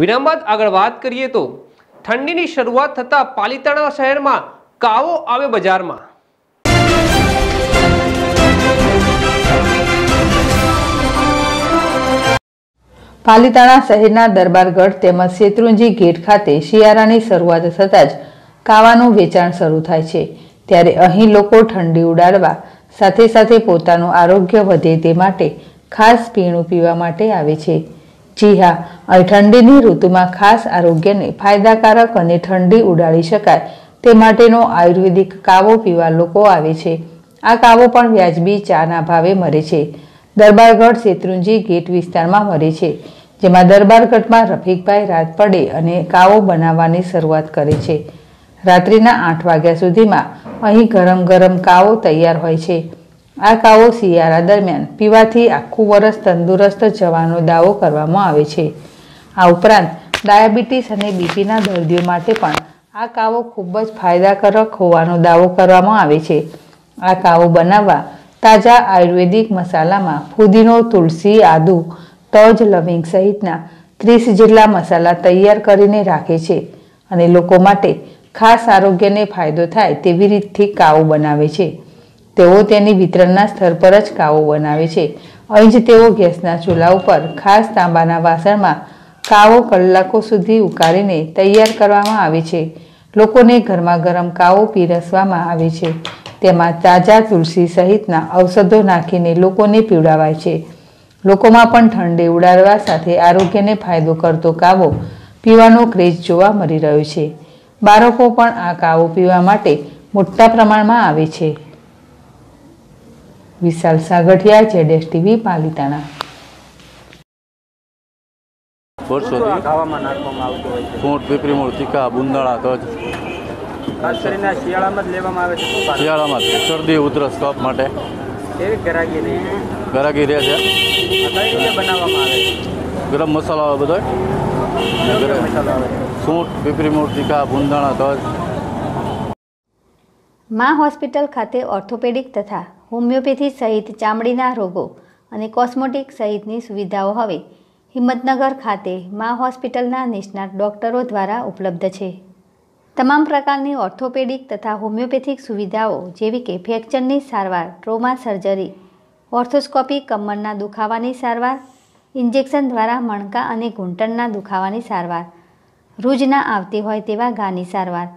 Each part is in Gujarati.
વિરામ બાદ આગળ વાત કરીએ તો ઠંડીની શરૂઆત થતાં પાલિતાણા શહેરમાં કાવો આવે બજારમાં. પાલિતાણા શહેરના દરબારગઢ તેમજ શેત્રુંજી ગેટ ખાતે શિયાળાની શરૂઆત થતાં જ કાવાનું વેચાણ શરૂ થાય છે. ત્યારે અહીં લોકો ઠંડી ઉડાડવા સાથે સાથે પોતાનું આરોગ્ય વધે તે માટે ખાસ પીણું પીવા માટે આવે છે. જી હા, અહીં ઠંડીની ઋતુમાં ખાસ આરોગ્યને ફાયદાકારક અને ઠંડી ઉડાડી શકાય. તે માટેનો આયુર્વેદિક કાવો પીવા લોકો આવે છે. આ કાવો પણ વ્યાજબી ચાના ભાવે મળે છે. દરબારગઢ શેત્રુંજી ગેટ વિસ્તારમાં મળે છે, જેમાં દરબારગઢમાં રફીકભાઈ રાત પડે અને કાવો બનાવવાની શરૂઆત કરે છે. રાત્રિના આઠ વાગ્યા સુધીમાં અહીં ગરમ ગરમ કાવો તૈયાર હોય છે. આ કાવો શિયાળા દરમિયાન પીવાથી આખું વરસ તંદુરસ્ત જવાનો દાવો કરવામાં આવે છે. આ ઉપરાંત ડાયાબિટીસ અને બીપીના દર્દીઓ માટે પણ આ કાવો ખૂબ જ ફાયદાકારક હોવાનો દાવો કરવામાં આવે છે. આ કાવો બનાવવા તાજા આયુર્વેદિક મસાલામાં ફુદીનો, તુલસી, આદુ, તજ, લવિંગ સહિતના ત્રીસ જેટલા મસાલા તૈયાર કરીને રાખે છે અને લોકો માટે ખાસ આરોગ્યને ફાયદો થાય તેવી રીતથી કાવો બનાવે છે. તેઓ તેની વિતરણના સ્તર પર જ કાવો બનાવે છે. અહીં જ તેઓ ગેસના ચૂલા ઉપર ખાસ તાંબાના વાસણમાં કાવો કલાકો સુધી ઉકાળીને તૈયાર કરવામાં આવે છે. લોકોને ગરમા ગરમ કાવો પીરસવામાં આવે છે. તેમાં તાજા તુલસી સહિતના ઔષધો નાખીને લોકોને પીવડાવાય છે. લોકોમાં પણ ઠંડી ઉડાડવા સાથે આરોગ્યને ફાયદો કરતો કાવો પીવાનો ક્રેઝ જોવા મળી રહ્યો છે. બાળકો પણ આ કાવો પીવા માટે મોટા પ્રમાણમાં આવે છે. વિશાલ સાગઠિયા જેડેશ ટીવી પાલિતાણા. વર્ષોથી ખાવામાં નાખવામાં આવતું હોય છે. સૂંઠ પીપરી મૂળ તીખા બુંદાળા ખાસ કરીને શિયાળામાં જ લેવામાં આવે છે શિયાળામાં શરદી ઉધરસ કફ માટે. કેવી ગરાગી નહીં ગરાગી રહે છે. કઈ રીતે બનાવવામાં આવે છે? ગરમ મસાલો આવે બધો. સૂંઠ પીપરી મૂળ તીખા બુંદાળા તજ મા હોસ્પિટલ ખાતે ઓર્થોપેડિક તથા હોમિયોપેથી સહિત ચામડીના રોગો અને કોસ્મેટિક સહિતની સુવિધાઓ હવે હિંમતનગર ખાતે મા હોસ્પિટલના નિષ્ણાત ડોક્ટરો દ્વારા ઉપલબ્ધ છે. તમામ પ્રકારની ઓર્થોપેડિક તથા હોમિયોપેથિક સુવિધાઓ જેવી કે ફ્રેક્ચરની સારવાર, ટ્રોમા સર્જરી, ઓર્થોસ્કોપી કમરના દુખાવાની સારવાર, ઇન્જેક્શન દ્વારા મણકા અને ઘૂંટણના દુખાવાની સારવાર રૂજ ના આવતી હોય તેવા ગાની સારવાર,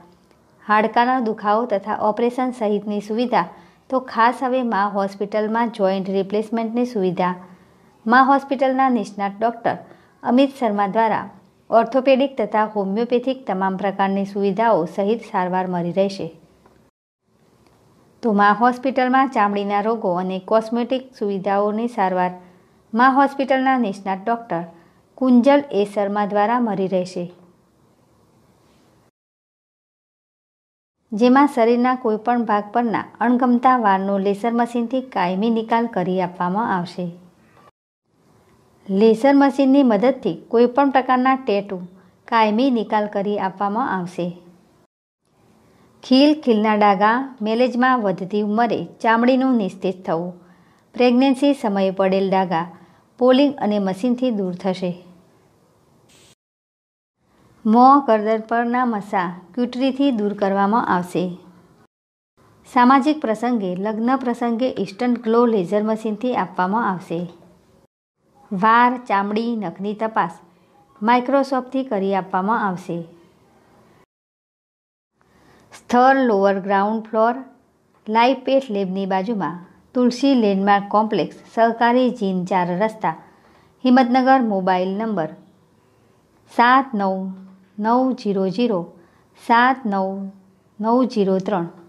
હાડકાના દુખાવો તથા ઓપરેશન સહિતની સુવિધા તો ખાસ હવે મા હોસ્પિટલમાં જોઈન્ટ રિપ્લેસમેન્ટની સુવિધા. મા હોસ્પિટલના નિષ્ણાત ડૉક્ટર અમિત શર્મા દ્વારા ઓર્થોપેડિક તથા હોમિયોપેથિક તમામ પ્રકારની સુવિધાઓ સહિત સારવાર મળી રહેશે. તો મા હોસ્પિટલમાં ચામડીના રોગો અને કોસ્મેટિક સુવિધાઓની સારવાર મા હોસ્પિટલના નિષ્ણાત ડૉક્ટર કુંજલ એ શર્મા દ્વારા મળી રહેશે. જેમાં શરીરના કોઈપણ ભાગ પરના અણગમતા વારનો લેસર મશીનથી કાયમી નિકાલ કરી આપવામાં આવશે. લેસર મશીનની મદદથી કોઈપણ પ્રકારના ટેટુ કાયમી નિકાલ કરી આપવામાં આવશે. ખીલ, ખીલના ડાઘા, મેલેજમાં વધતી ઉંમરે ચામડીનું નિસ્તેજ થવું, પ્રેગ્નન્સી સમયે પડેલ ડાઘા, પોલિંગ અને મશીનથી દૂર થશે. મોં કરદર પરના મસા ક્યુટરીથી દૂર કરવામાં આવશે. સામાજિક પ્રસંગે, લગ્ન પ્રસંગે ઇન્સ્ટન્ટ ગ્લો લેઝર મશીનથી આપવામાં આવશે. વાર, ચામડી, નખની તપાસ માઇક્રોસોફ્ટથી કરી આપવામાં આવશે. સ્થળ, lower ground floor live pet લેબની બાજુમાં તુલસી લેન્ડમાર્ક કોમ્પ્લેક્સ, સહકારી જીન ચાર રસ્તા, હિંમતનગર મોબાઈલ નંબર સાત નવ નવ જીરો જીરો સાત નવ નવ જીરો ત્રણ.